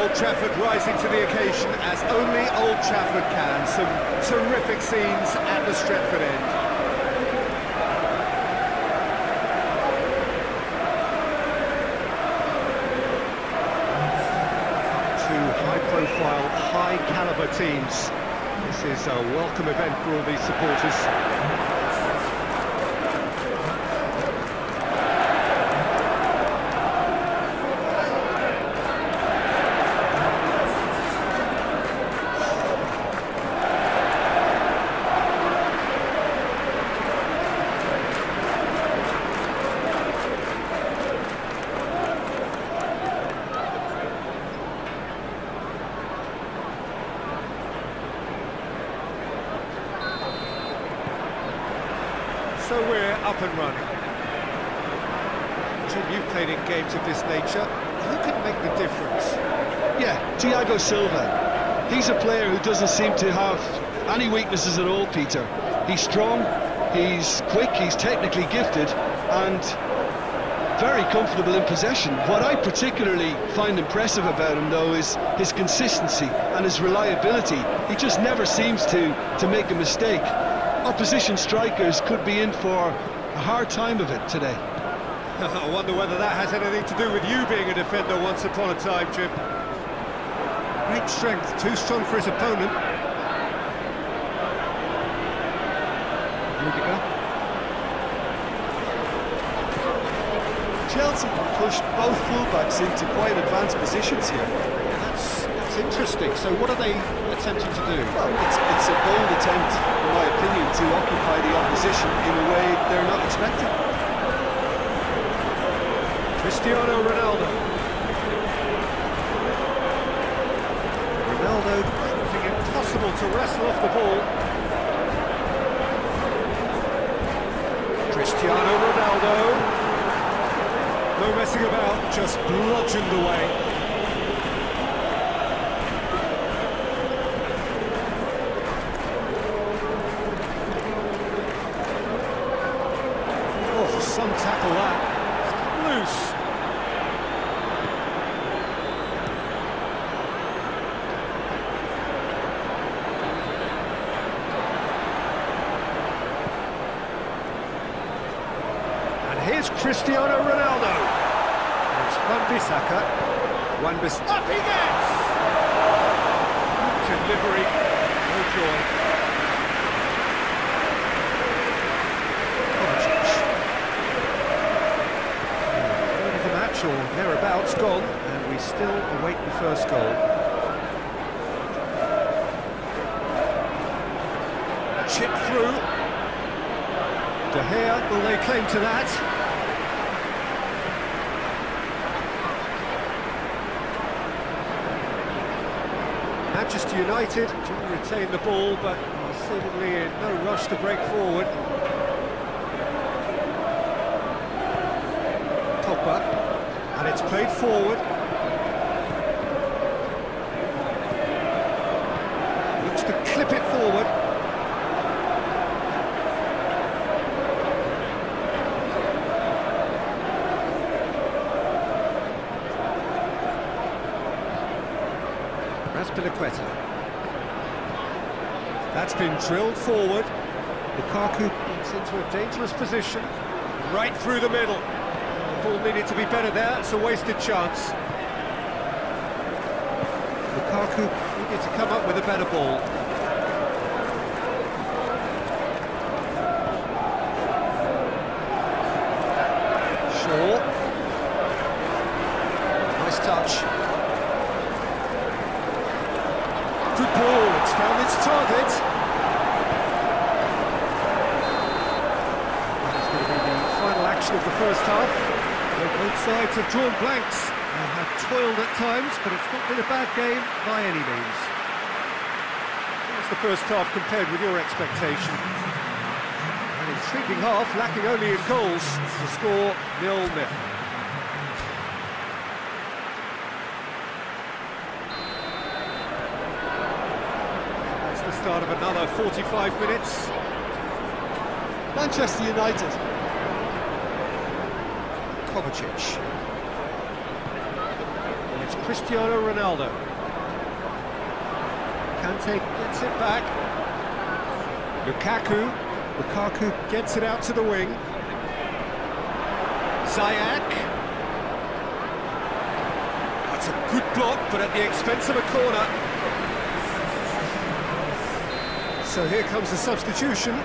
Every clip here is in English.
Old Trafford rising to the occasion as only Old Trafford can. Some terrific scenes at the Stretford end. Two high-profile, high-caliber teams. This is a welcome event for all these supporters. So we're up and running. Jim, you've played in games of this nature. Who can make the difference? Yeah, Thiago Silva. He's a player who doesn't seem to have any weaknesses at all, Peter. He's strong, he's quick, he's technically gifted, and very comfortable in possession. What I particularly find impressive about him, though, is his consistency and his reliability. He just never seems to, to make a mistake. Opposition strikers could be in for a hard time of it today. I wonder whether that has anything to do with you being a defender once upon a time, Jim. Great strength, too strong for his opponent. Rudiger. Chelsea can push both fullbacks into quite advanced positions here. Interesting. So what are they attempting to do? Well, it's, it's a bold attempt, in my opinion, to occupy the opposition in a way they're not expecting. Cristiano Ronaldo. Ronaldo proving it possible to wrestle off the ball. Cristiano Ronaldo. No messing about, just bludgeoned away. Oh, some tackle that. Loose. Here's Cristiano Ronaldo. It's Wan-Bissaka. Wan-Bis... Up he gets! Delivery. No joy. Oh, of the match, or thereabouts, gone, and we still await the first goal. Chip through. De Gea will lay claim to that. Manchester United do retain the ball, but seemingly in no rush to break forward. Pogba, and it's played forward. Looks to clip it forward. Azpilicueta. That's been drilled forward. Lukaku gets into a dangerous position, right through the middle. The ball needed to be better there, it's a wasted chance. Lukaku needed to come up with a better ball. Shaw. Nice touch. Good ball, it's found its target. That is going to be the final action of the first half. Both sides have drawn blanks and have toiled at times, but it's not been a bad game by any means. How was the first half compared with your expectation? Is Intriguing half, lacking only in goals. The score nil-nil. That's the start of another 45 minutes. Manchester United. Kovacic. And it's Cristiano Ronaldo. Kante gets it back. Lukaku. Lukaku gets it out to the wing. Ziyech. That's a good block, but at the expense of a corner. So here comes the substitution. And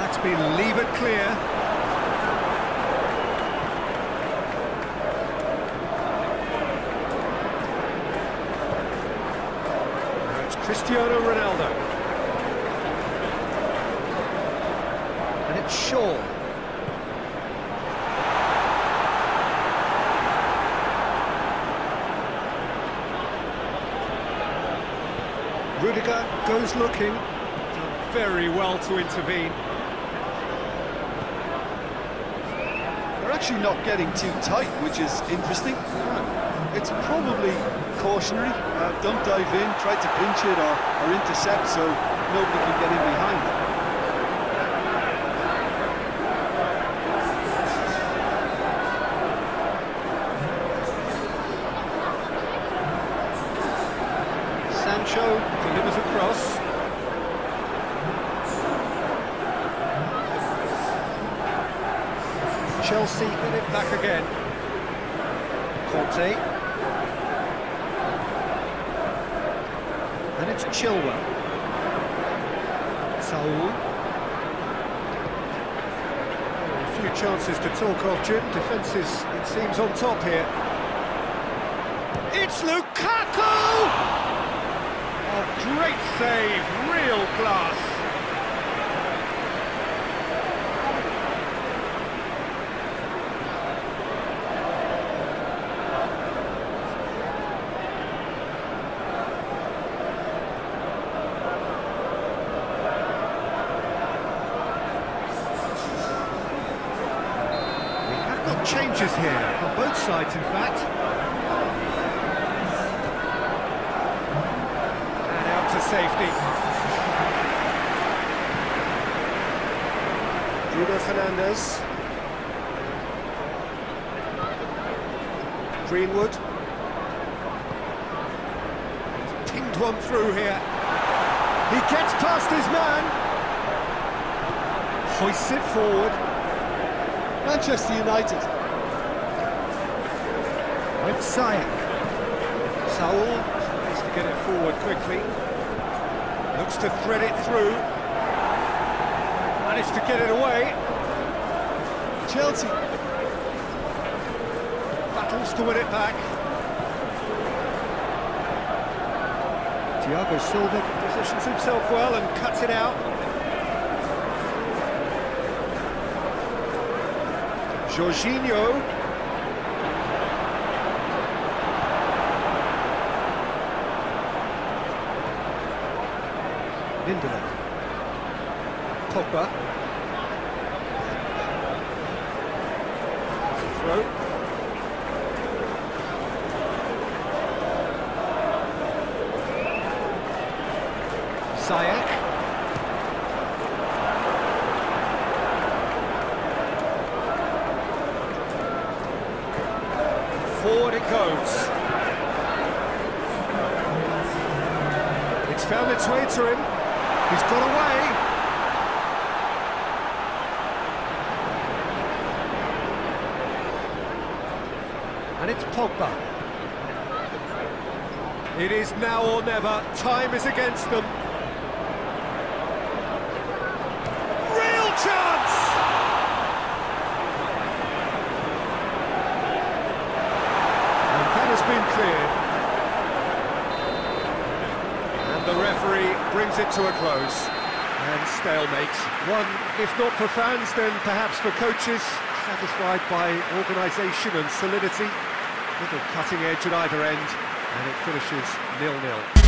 that's been levered clear. Now it's Cristiano Ronaldo. And it's Shaw. Rudiger goes looking. Very well to intervene. They're actually not getting too tight, which is interesting. It's probably cautionary. Uh, don't dive in, try to pinch it or, or intercept so nobody can get in behind. Chelsea get it back again. Kante. And it's Chilwell. Saul. A few chances to talk of, Jim. Defence is, it seems, on top here. It's Lukaku! Oh, great save, real class. We have got changes here, on both sides in fact. And out to safety. Bruno Fernandes. Greenwood. He's pinged one through here. He gets past his man. Hoists it forward. Manchester United. With Ziyech. Saul needs to get it forward quickly. Looks to thread it through. Managed to get it away. Chelsea. Battles to win it back. Thiago Silva positions himself well and cuts it out. Jorginho. Lindelof. Pogba. Throw. Ziyech. Forward it goes. It's found its way to him. He's got away. And it's Pogba. It is now or never. Time is against them. Real chance! And that has been cleared. And the referee brings it to a close. And stalemate. One, if not for fans, then perhaps for coaches, satisfied by organisation and solidity. Little cutting edge at either end, and it finishes nil-nil.